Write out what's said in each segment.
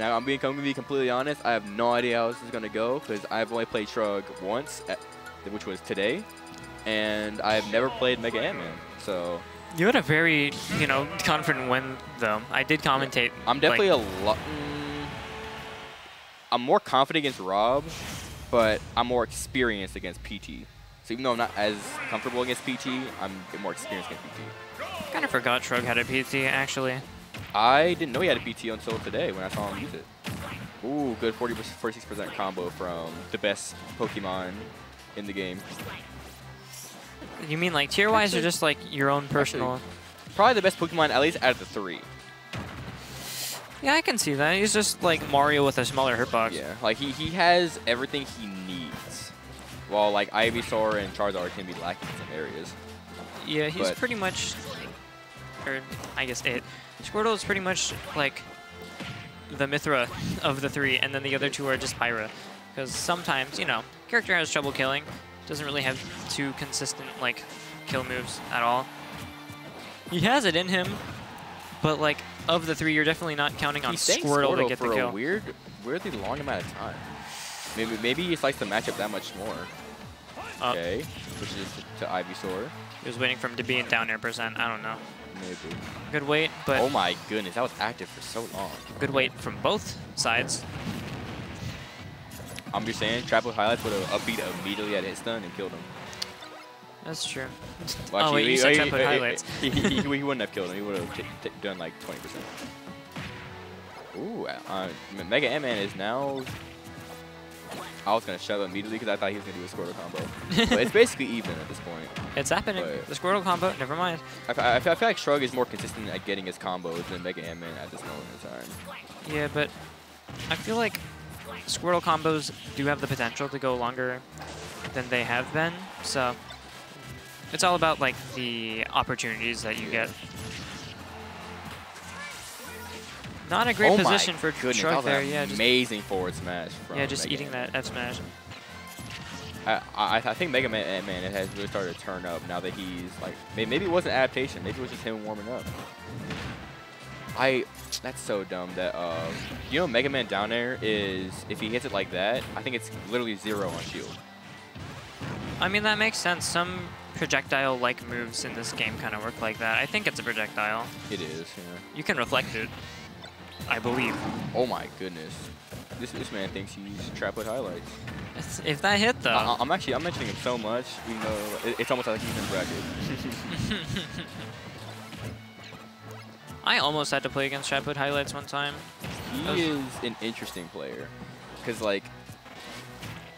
And I'm being, I'm gonna be completely honest. I have no idea how this is gonna go because I've only played Shrug once, at, which was today, and I've never played Mega Ant-Man. So You had a very, you know, confident win, though. I did commentate. I'm definitely like, a lot. Mm, I'm more confident against Rob, but I'm more experienced against PT. So even though I'm not as comfortable against PT, I'm a bit more experienced against PT. kind of forgot Shrug had a PT, actually. I didn't know he had a PT until today when I saw him use it. Ooh, good 40 46% combo from the best Pokemon in the game. You mean like tier-wise or just like your own personal? Probably the best Pokemon, at least out of the three. Yeah, I can see that. He's just like Mario with a smaller hitbox. Yeah, like he, he has everything he needs. While like Ivysaur and Charizard can be lacking in some areas. Yeah, he's But- pretty much, or I guess it. Squirtle is pretty much like the Mythra of the three, and then the other two are just Pyra. Because sometimes, you know, character has trouble killing, doesn't really have two consistent like kill moves at all. He has it in him, but like of the three, you're definitely not counting on stayed Squirtle, to Squirtle get for the a kill. weird, weirdly long amount of time. Maybe maybe he likes the matchup that much more. Uh, Okay, which is to Ivysaur. He was waiting for him to be in down air percent. I don't know. Maybe. Good wait, but Oh my goodness, that was active for so long. good wait from both sides. I'm just saying, Trapple Highlights would have upbeat immediately at his stun and killed him. That's true. Well, oh wait, actually, you he- said he- Trapple he- highlights. He, he, he, he wouldn't have killed him. He would have done like 20%. Ooh, uh, Mega Ant-Man is now... I was going to shove immediately because I thought he was going to do a Squirtle combo. but it's basically even at this point. It's happening. But- The Squirtle combo, never mind. I, I, I feel like Shrug is more consistent at getting his combos than Mega Ant-Man at this moment in time. Yeah, but I feel like Squirtle combos do have the potential to go longer than they have been, so it's all about like the opportunities that you get. Not a great oh position for goodness, Shrug there, yeah, just amazing forward smash. From yeah, just Mega eating Ant-Man. that F smash. I, I, I think Mega Man, Man it has really started to turn up now that he's like may- maybe it wasn't adaptation, maybe it was just him warming up. I that's so dumb that uh you know Mega Man down there is if he hits it like that, I think it's literally zero on shield. I mean that makes sense. Some projectile-like moves in this game kind of work like that. I think it's a projectile. It is, yeah. You can reflect it, I believe. Oh my goodness. This this man thinks he's trapped with highlights. It's, if that hit though, I, I'm actually I'm mentioning him so much, even though it, it's almost like he's in bracket. I almost had to play against Shotput highlights one time. He is an interesting player because like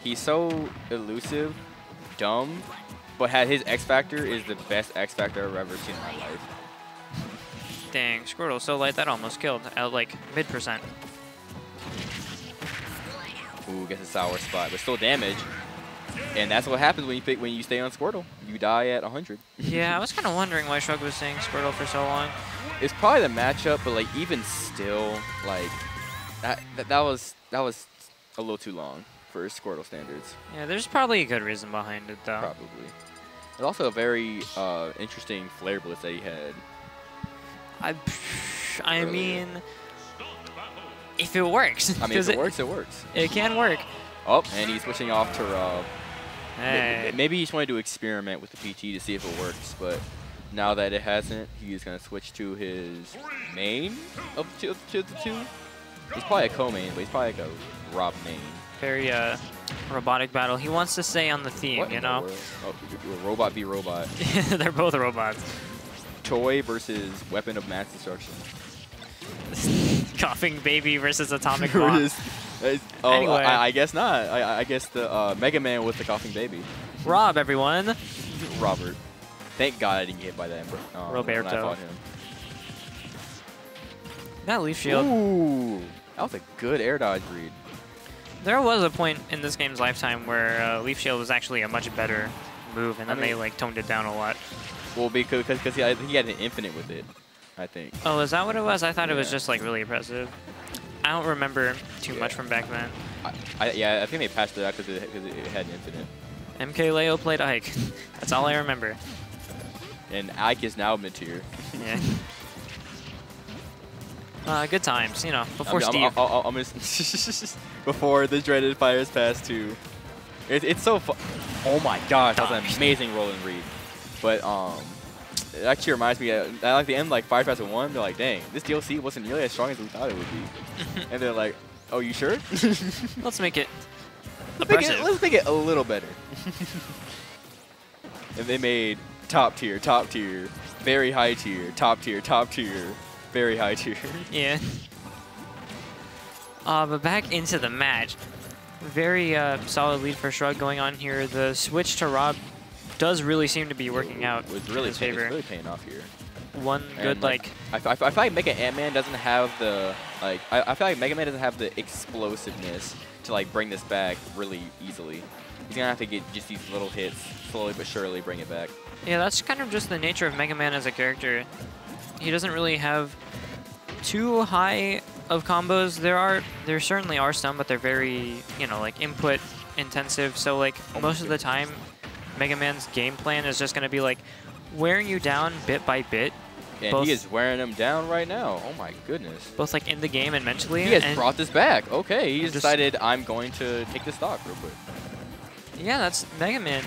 he's so elusive, dumb, but had his X Factor is the best X Factor I've ever seen in my life. Dang, Squirtle so light that almost killed at like mid percent. Ooh, gets a sour spot, but still damage. And that's what happens when you pick when you stay on Squirtle. You die at 100. yeah, I was kind of wondering why Shrug was saying Squirtle for so long. It's probably the matchup, but like even still, like that that, that was that was a little too long for Squirtle standards. Yeah, there's probably a good reason behind it though. Probably. It's also a very uh, interesting flare blitz that he had. I, I mean, if it works, I mean, if it works, it works. It can work. Oh, and he's switching off to Rob. Hey. Maybe he just wanted to experiment with the PT to see if it works, but now that it hasn't, he's going to switch to his main of the two. Of the two. He's probably a co-main, but he's probably like a Rob main. Very uh, robotic battle. He wants to stay on the theme, What you the know. Oh, robot be robot. They're both robots. Toy versus weapon of mass destruction. Coughing baby versus atomic bomb. Oh, Anyway. I, I guess not. I, I guess the uh, Mega Man with the coughing baby. Rob, everyone. Robert. Thank God I didn't get hit by that. Um, Roberto. him. That leaf shield. Ooh, that was a good air dodge read. There was a point in this game's lifetime where uh, leaf shield was actually a much better move, and I then they like toned it down a lot. Well, because because he, had- he had an infinite with it, I think. Oh, is that what it was? I thought it was just like really impressive. I don't remember too much from back then. I, I, yeah, I think they patched it out because it, 'cause it had an infinite. MK Leo played Ike. That's all I remember. And Ike is now mid tier. Yeah. Uh, good times, you know, before I'm, Steve. I'm, I'm, I'm just before the dreaded Fighters Pass 2. It, it's so fun. Oh my gosh, that was an amazing rolling read. But um, it actually reminds me, at like the end, like Fighters Pass 1, they're like, dang, this DLC wasn't nearly as strong as we thought it would be. and they're like, oh, you sure? Let's make it let's, make it, let's make it a little better. and they made top tier, top tier, very high tier, top tier, top tier, very high tier. Yeah. Uh, but back into the match. Very uh, solid lead for Shrug going on here. The switch to Rob does really seem to be working out in really, his pay- it's really paying off here. One good, And, like, I, I, I feel like Mega Ant-Man doesn't have the like. I, I feel like Mega Man doesn't have the explosiveness to like bring this back really easily. He's gonna have to get just these little hits, slowly but surely bring it back. yeah, that's kind of just the nature of Mega Man as a character. He doesn't really have too high of combos. There are, there certainly are some, but they're very, you know, like input intensive. So like most of the time, Mega Man's game plan is just going to be like wearing you down bit by bit, And Both- he is wearing them down right now. Oh my goodness. both like in the game and mentally. He has brought this back. Okay, he just- decided I'm going to take the stock real quick. yeah, that's Mega Man.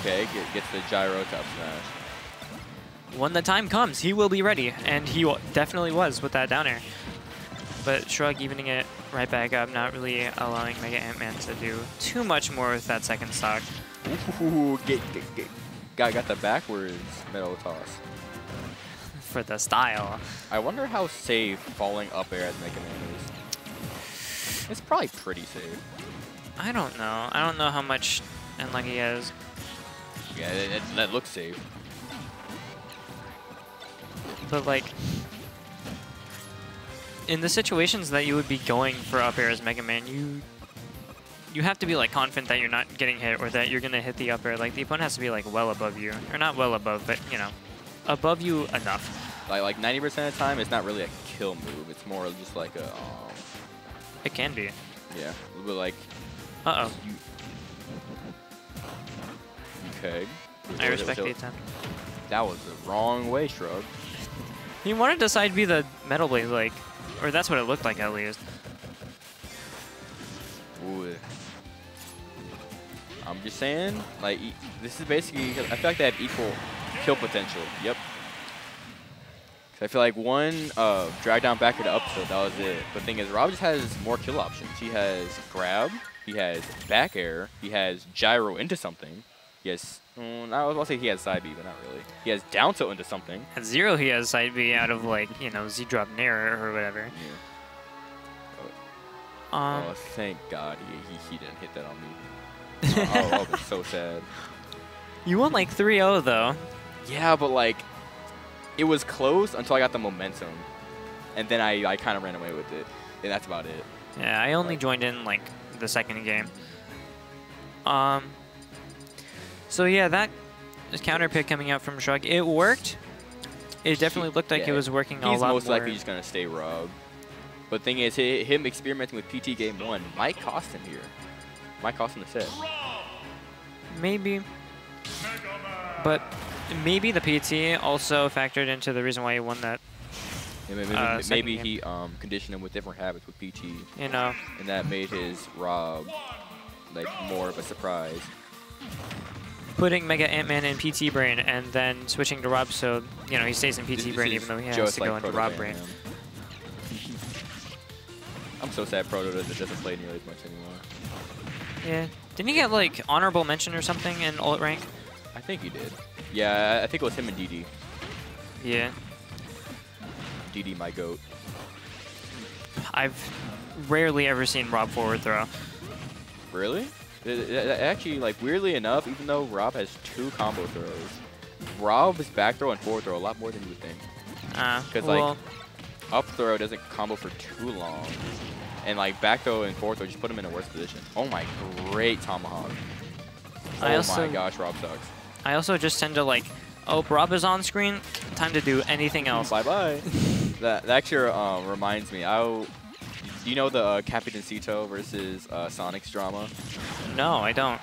Okay, get, gets the gyro top smash. When the time comes, he will be ready, and he definitely was with that down air. But Shrug evening it right back up, not really allowing Mega Ant-Man to do too much more with that second stock. Ooh, get, get, get. Got, got the backwards metal toss. for the style. I wonder how safe falling up air as Mega Man is. It's probably pretty safe. I don't know. I don't know how much unlucky he is. Yeah, that, that- that looks safe. But like in the situations that you would be going for up air as Mega Man, you you have to be like confident that you're not getting hit or that you're gonna hit the upper. Like the opponent has to be like well above you. Or not well above, but you know, above you enough. Like like 90% of the time, it's not really a kill move. It's more just like a um, It can be. yeah, a little bit like Uh oh. you. Okay. I respect the attempt. That was the wrong way, shrug. He wanted to side B the Metal Blade, like, or that's what it looked like at least. Ooh. I'm just saying, like, e- this is basically, I feel like they have equal kill potential. Yep. I feel like one uh, drag down back to up tilt, that was it. But the thing is, Rob just has more kill options. He has grab, he has back air, he has gyro into something. He has, mm, I was about to say he has side B, but not really. He has down tilt into something. At zero, he has side B out of like, you know, Z drop near or whatever. Yeah. Um, oh, thank God he, he, he didn't hit that on me. oh, that was so sad. you won like 3-0 though. Yeah, but like, it was close until I got the momentum, and then I, I kind of ran away with it, and that's about it. Yeah, I only joined in like the second game. Um. So yeah, that counter pick coming out from Shrug, it worked. It definitely looked like it was working a lot more. He's most likely just gonna stay Rob. But thing is, him experimenting with PT game one might cost him here. Might cost him the set. Maybe. But maybe the PT also factored into the reason why he won that. Yeah, maybe Uh, maybe, second maybe game. he um, conditioned him with different habits with PT, You know, and that made his Rob like more of a surprise. putting Mega Ant-Man in PT Brain and then switching to Rob, so you know he stays in PT this Brain even though he has to like go into Rob Brain. I'm so sad Proto doesn't, doesn't play nearly as much anymore. Yeah. Didn't he get like honorable mention or something in alt rank? I think he did. Yeah, I- think it was him and DD. Yeah. DD, my goat. I've rarely ever seen Rob forward throw. Really? Actually, like weirdly enough, even though Rob has two combo throws, Rob's back throw and forward throw a lot more than you would think. Uh, 'Cause, like, well, Up throw doesn't combo for too long, and like back throw and forward throw just put him in a worse position. Oh my, great tomahawk! I oh also- my gosh, Rob sucks. I also just tend to like, oh, Rob is on screen. Time to do anything else. Bye bye. that, that actually um, reminds me. I do you know the uh, Capitancito versus uh, Sonic's drama? No, I don't.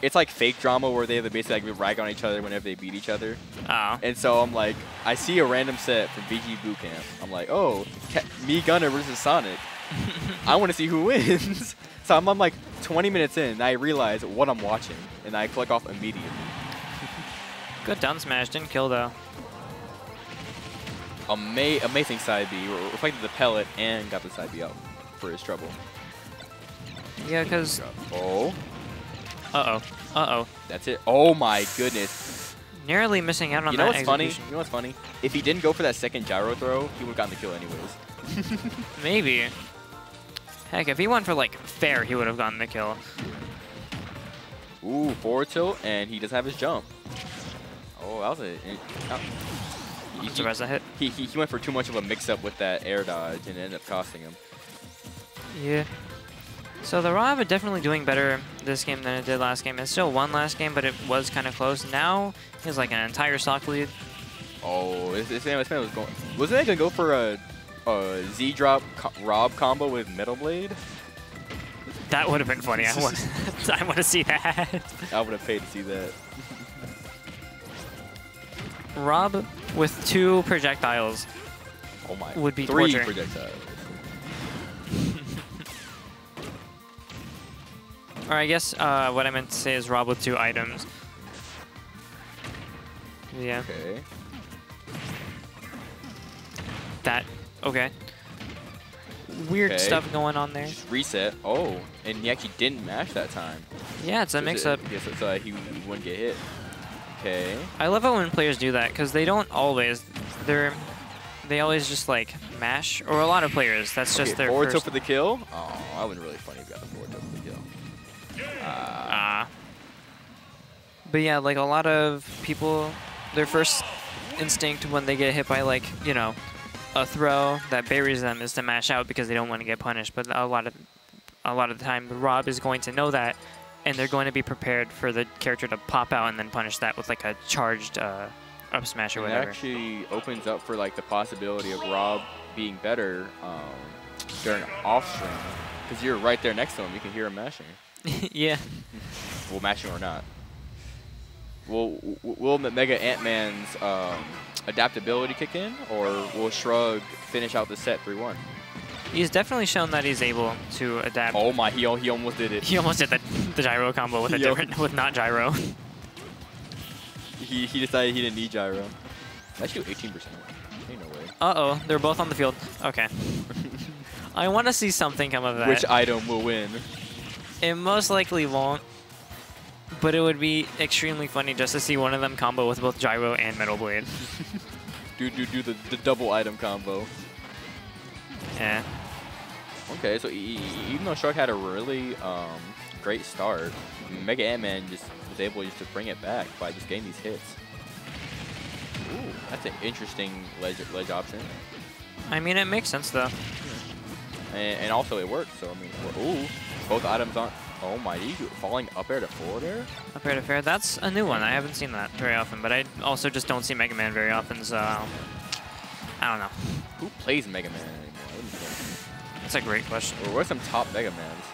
it's like fake drama where they basically like rag on each other whenever they beat each other. Oh. And so I'm like, I see a random set from BG Bootcamp. I'm like, oh, Ca- me Gunner versus Sonic. I want to see who wins. so I'm, I'm like 20 minutes in, and I realize what I'm watching, and I click off immediately. Good down smash. Didn't kill though. Ama amazing side B, re- reflected the pellet and got the side B out for his trouble. Yeah, because. Oh, Uh oh. Uh oh. that's it. Oh my goodness. Nearly missing out on You know that what's funny? You know what's funny? If he didn't go for that second gyro throw, he would have gotten the kill anyways. Maybe. Heck, if he went for like fair, he would have gotten the kill. Ooh, forward tilt, and he doesn't have his jump. Oh, that was a. uh, he, surprised that hit. he, he, he went for too much of a mix-up with that air dodge, and it ended up costing him. Yeah. So the Raw are definitely doing better this game than it did last game. It still won last game, but it was kind of close. Now he has like an entire stock lead. Oh, this, this man, this man was going. Wasn't he gonna go for a, a Z drop co Rob combo with Metal Blade? That would have been funny. I want, I want to see that. I would have paid to see that. Rob with two projectiles. Oh my. Would be three projectiles. Or I guess uh, what I meant to say is Rob with two items. Yeah, Okay. that. Okay. Weird Okay. stuff going on there. Just reset. Oh, and he actually didn't mash that time. Yeah, it's a mix-up. Yeah, so, so he, he wouldn't get hit. Okay. I love it when players do that because they don't always. They're they always just like mash, or a lot of players. That's just their forward first. tilt for the kill. Oh, that would really funny if you got the forward tilt for the kill. Ah. Ah. But yeah, like a lot of people, their first instinct when they get hit by like you know a throw that buries them is to mash out because they don't want to get punished. But a lot of a lot of the time, Rob is going to know that, and they're going to be prepared for the character to pop out and then punish that with like a charged uh, up smash or And it actually opens up for like the possibility of Rob being better um, during off stream because you're right there next to him. You can hear him mashing. yeah. Well, mashing or not. Will w- will Mega Ant Man's um, adaptability kick in, or will Shrug finish out the set 3-1? He's definitely shown that he's able to adapt. Oh my, he, he almost did it. He almost did the, the gyro combo with a different, with not gyro. He, he decided he didn't need gyro. That's you 18%. Ain't no way. Uh-oh, they're both on the field. Okay. I want to see something come of that. Which item will win? it most likely won't, but it would be extremely funny just to see one of them combo with both gyro and metal blade. Do do do the, the double item combo. Yeah. Okay, so even though Shrug had a really um, great start, Mega Ant-Man just was able just to bring it back by just getting these hits. Ooh, that's an interesting ledge, ledge option. I mean, it makes sense though. And, and also it worked, so I mean, ooh, both items aren't, oh my, falling up air to forward air? Up air to fair, that's a new one. I haven't seen that very often, but I also just don't see Mega Man very often, so I don't know. Who plays Mega Man anymore? Let me think. That's a great question. Or what are some top Mega Mans?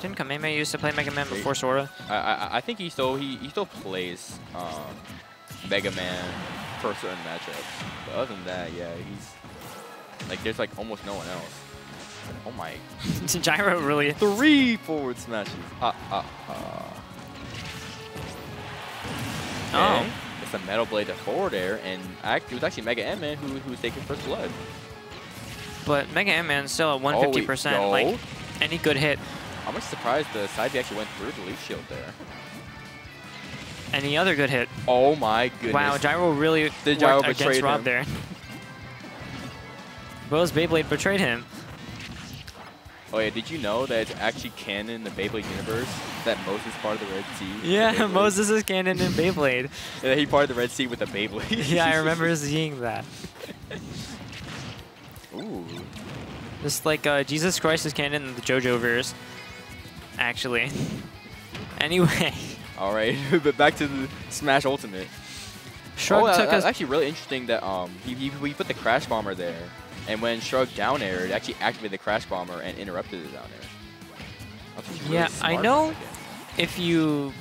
Didn't Kameme used to play Mega Man before Sora? I, I, I think he still, he, he still plays um, Mega Man for certain matchups. But other than that, yeah, he's, like, there's like almost no one else. Oh my. gyro really... Three forward smashes. Ah, ah, ah. Oh. It's a Metal Blade to forward air, and act, it was actually Mega Ant-Man who, who was taking first blood. But Mega Ant-Man's still at Oh, wait, 150%. no. like, any good hit, I'm much surprised the side B actually went through the leaf shield there. any other good hit. Oh my goodness. Wow, Gyro really The Gyro worked against Rob him. there. Bo's Beyblade betrayed him. Oh yeah, did you know that it's actually canon in the Beyblade universe that Moses is part of the Red Sea? Yeah, Moses is canon in Beyblade. Yeah, he part of the Red Sea with the Beyblade. yeah, I remember seeing that. Ooh. Just like uh, Jesus Christ is canon in the JoJo verse. Actually. Anyway, All right, but back to the Smash Ultimate. Shrug oh, that- took that's actually really interesting that um he, he, he put the Crash Bomber there, and when Shrug down air, it actually activated the Crash Bomber and interrupted the down air. Really Yeah, I know- from the game. if you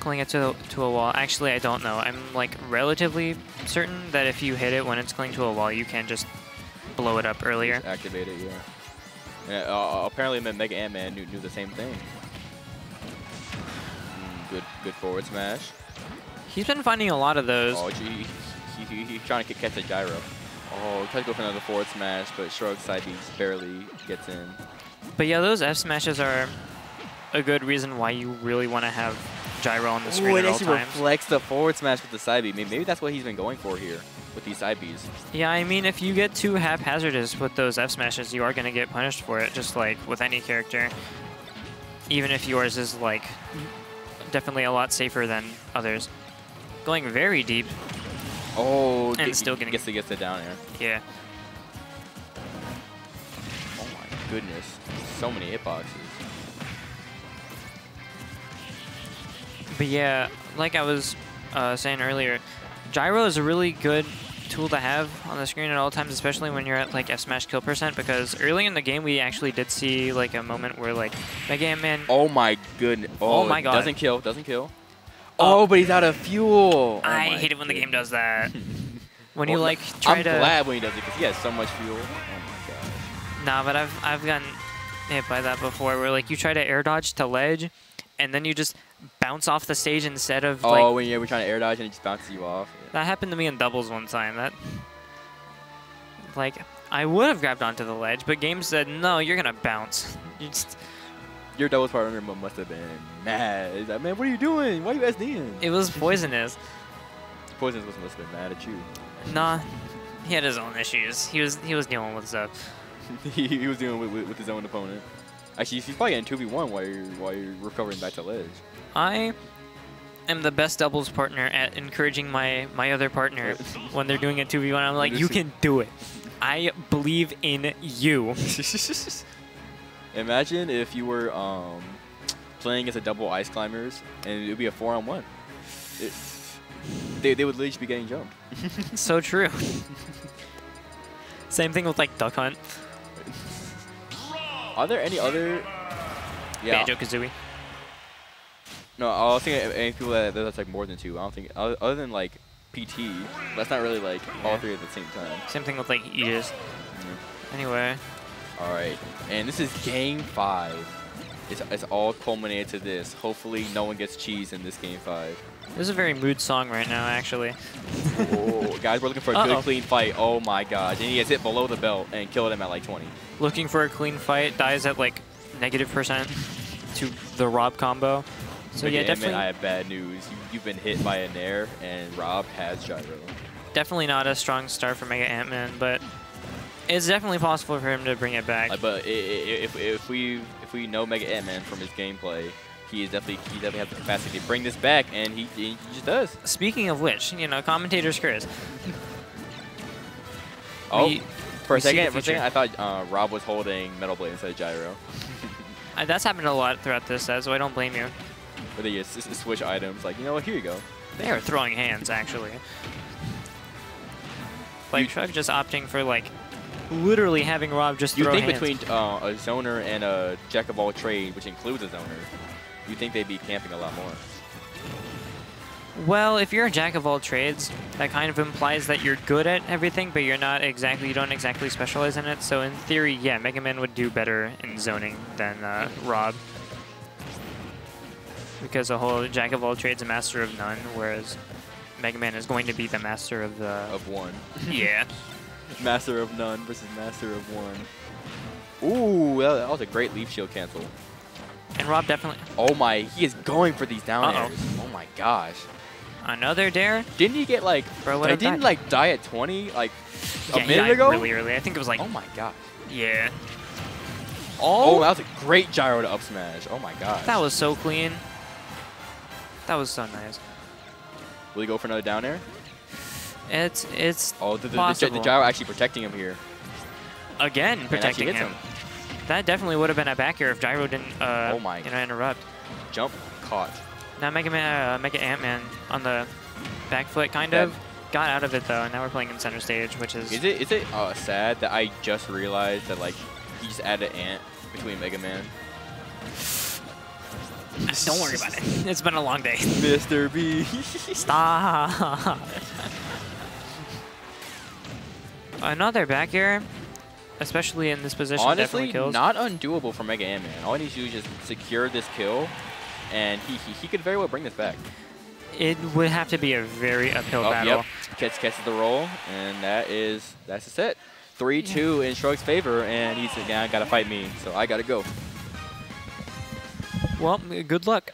cling it to, to a wall, actually I don't know. I'm like relatively certain that if you hit it when it's clinging to a wall, you can just blow it up earlier. Just activate it, yeah. yeah uh, apparently, Mega Ant-Man knew, knew the same thing. Mm, good, good forward smash. He's been finding a lot of those. Oh, gee, he, he, he's trying to catch a gyro. Oh, tries to go for another forward smash, but Shrug side beats barely gets in. But yeah, those F smashes are a good reason why you really want to have gyro on the screen Ooh, at all times. reflects the forward smash with the side B. Maybe, maybe that's what he's been going for here with these side Bs. Yeah, I mean, if you get too haphazardous with those F smashes, you are going to get punished for it, just like with any character. Even if yours is like definitely a lot safer than others. Going very deep. Oh, And still getting- gets to get the down air. Yeah. Oh my goodness, so many hitboxes. But yeah, like I was uh, saying earlier, gyro is a really good tool to have on the screen at all times, especially when you're at like F smash kill percent. Because early in the game, we actually did see like a moment where like Mega Ant-Man. Oh my goodness. Oh, Oh my God. Doesn't kill, doesn't kill. Oh. Oh, but he's out of fuel. Oh I my hate it when the game does that. when you like try to. I'm to. glad when he does it because he has so much fuel. Oh my god. Nah, but I've I've gotten hit by that before, where like you try to air dodge to ledge, and then you just bounce off the stage instead of Oh, like. when you're trying to air dodge and it just bounces you off. Yeah. That happened to me in doubles one time. That like I would have grabbed onto the ledge, but game said no, you're gonna bounce. You just Your doubles partner mu- must have been mad. He's like, man, what are you doing? Why are you SDing? it was poisonous. Poisonous must have been mad at you. nah, he had his own issues. He was he was dealing with stuff. he, he was dealing with, with, with his own opponent. Actually, he's probably getting 2v1 while you're, while you're recovering back to ledge. I am the best doubles partner at encouraging my my other partner when they're doing a 2v1. I'm like, you can do it. I believe in you. Imagine if you were um, playing as a double ice climbers and it would be a four on one. It, they, they would literally just be getting jumped. so true. Same thing with like Duck Hunt, Are there any other? Yeah. Banjo Kazooie. No, I don't think any people that that's like more than two. I don't think other other than like PT. That's not really like all three at the same time. Same thing with like Aegis. Anyway, All right, and this is game five. It's, it's all culminated to this. Hopefully, no one gets cheese in this game five. this is a very mood song right now, actually. oh, guys, we're looking for a Uh-oh. good, clean fight. Oh my gosh, and he gets hit below the belt and killed him at like 20. Looking for a clean fight, dies at like negative percent to the Rob combo. So Mega yeah, Ant-Man, definitely, I have bad news. You, you've been hit by a Nair, and Rob has gyro. definitely not a strong start for Mega Ant-Man, but it's definitely possible for him to bring it back. Like, but if, if we if we know Mega Ant-Man from his gameplay, he is definitely he definitely has the capacity to bring this back, and he, he just does. Speaking of which, you know, commentator's curse. Oh, We- for a second, for a second, I thought uh, Rob was holding Metal Blade instead of gyro. Uh, that's happened a lot throughout this set, so I don't blame you. But they just switch items. Like, you know what? Here you go. They are throwing hands, actually. Like, Shrug just opting for, like, literally having Rob just You think hands. between uh, a zoner and a jack of all trade, which includes a zoner, you think they'd be camping a lot more? Well, if you're a jack of all trades, that kind of implies that you're good at everything, but you're not exactly, you don't exactly specialize in it. So in theory, yeah, Mega Man would do better in zoning than uh, Rob. Because the whole jack of all trades, a master of none, whereas Mega Man is going to be the master of the... Of one. yeah. Master of none versus master of one. Ooh, that, was a great leaf shield cancel. And Rob definitely... Oh my, he is going for these down Uh-oh. airs. Oh my gosh. Another dare? Didn't he get like, Bro, I didn't like die at 20 like a yeah, minute ago? really early. I think it was like... Oh my gosh. Yeah. Oh, Oh, that was a great gyro to up smash. Oh my gosh. that was so clean. That was so nice. Will he go for another down air? It's it's Oh, the, the, the, the gyro actually protecting him here. again protecting him. him. That definitely would have been a back air if Gyro didn't uh, Oh my. you know, interrupt. Jump, caught. Now Mega Man, uh, Mega Ant Man on the back foot kind That- of got out of it though. And now we're playing in center stage, which is, Is it is it uh, sad that I just realized that like he just added ant between Mega Man? Don't worry about it. It's been a long day. Mr. B. Stop. Another back air, especially in this position, Honestly, definitely kills. not undoable for Mega Ant-Man. All he needs to do is just secure this kill, and he, he, he could very well bring this back. It would have to be a very uphill Oh, battle. yep. Catch, catches the roll, and that is that's the set. 3-2 in Shrug's favor, and he's now got to fight me, so I got to go. Well, good luck.